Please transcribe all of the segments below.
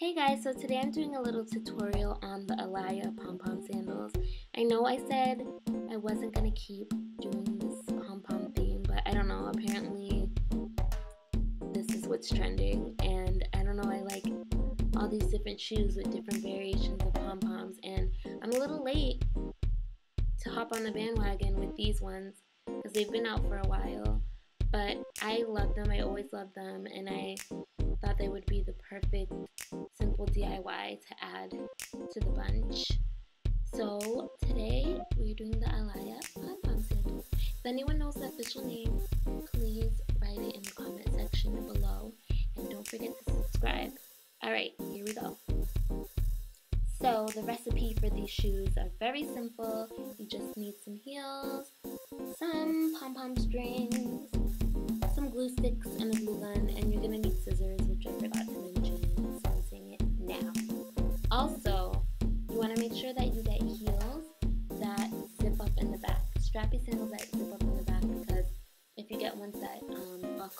Hey guys, so today I'm doing a little tutorial on the Alaïa pom-pom sandals. I know I said I wasn't going to keep doing this pom-pom theme, but I don't know, apparently this is what's trending and I don't know, I like all these different shoes with different variations of pom-poms and I'm a little late to hop on the bandwagon with these ones because they've been out for a while, but I love them, I always love them, and I thought they would be the perfect simple DIY to add to the bunch. So today we're doing the Alaïa pom pom sandals. If anyone knows the official name, please write it in the comment section below. And don't forget to subscribe. Alright, here we go. So the recipe for these shoes are very simple. You just need some heels, some pom-pom strings, some glue sticks and a glue gun,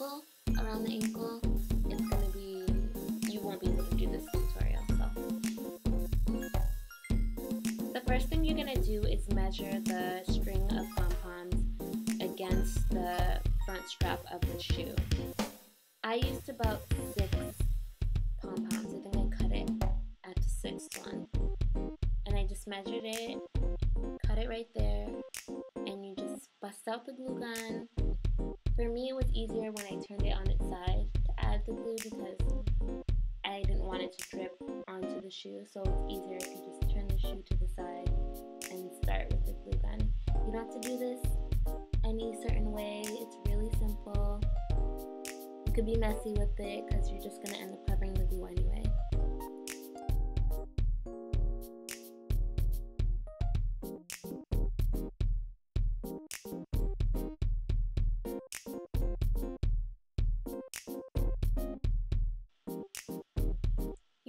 buckle around the ankle, it's gonna be, you won't be able to do this tutorial, so. The first thing you're gonna do is measure the string of pom-poms against the front strap of the shoe. I used about six pom-poms. I think I cut it at the sixth one. And I just measured it, cut it right there, and you just bust out the glue gun. For me, it was easier when I turned it on its side to add the glue because I didn't want it to drip onto the shoe, so it's easier you just turn the shoe to the side and start with the glue gun. You don't have to do this any certain way. It's really simple. You could be messy with it because you're just going to end up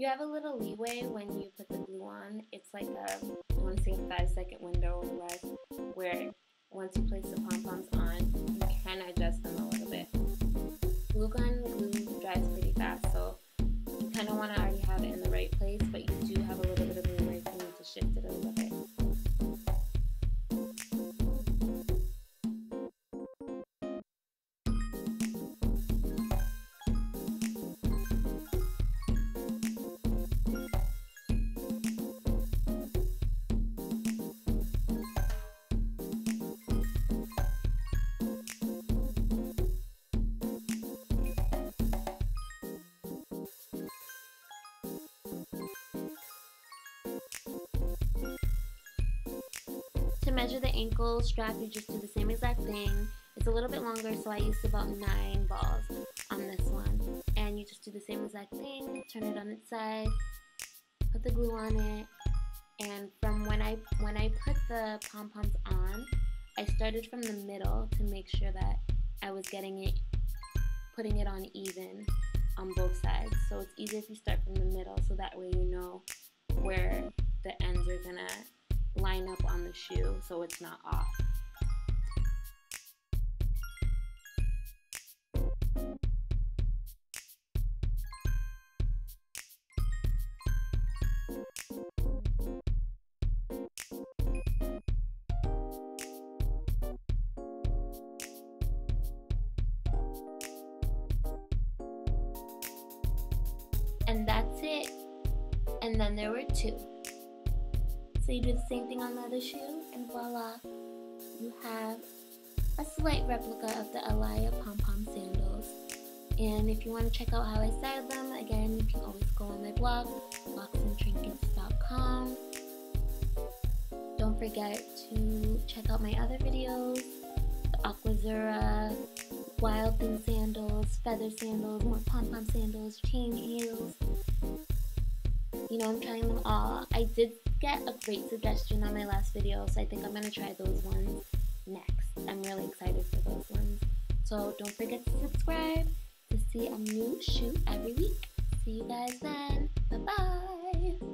You have a little leeway when you put the glue on. It's like a, want to five second window less where once you place the pom-poms on, you can adjust them a little bit. Glue gun glue dries pretty fast, so you kind of want to To measure the ankle strap, you just do the same exact thing. It's a little bit longer, so I used about nine balls on this one. And you just do the same exact thing, turn it on its side, put the glue on it, and from when I when I put the pom-poms on, I started from the middle to make sure that I was getting it, putting it on even on both sides. So it's easier if you start from the middle, so that way you know where the ends are gonna line up on the shoe so it's not off. And that's it. And then there were two. So you do the same thing on the other shoe, and voila, you have a slight replica of the Alaïa Pom Pom sandals. And if you want to check out how I styled them, again, you can always go on my blog, locksandtrinkets.com. Don't forget to check out my other videos, the Aquazzura, Wild Thing sandals, feather sandals, more pom-pom sandals, chain heels. You know, I'm trying them all. I did get a great suggestion on my last video, so I think I'm going to try those ones next. I'm really excited for those ones. So don't forget to subscribe to see a new shoot every week. See you guys then. Bye-bye.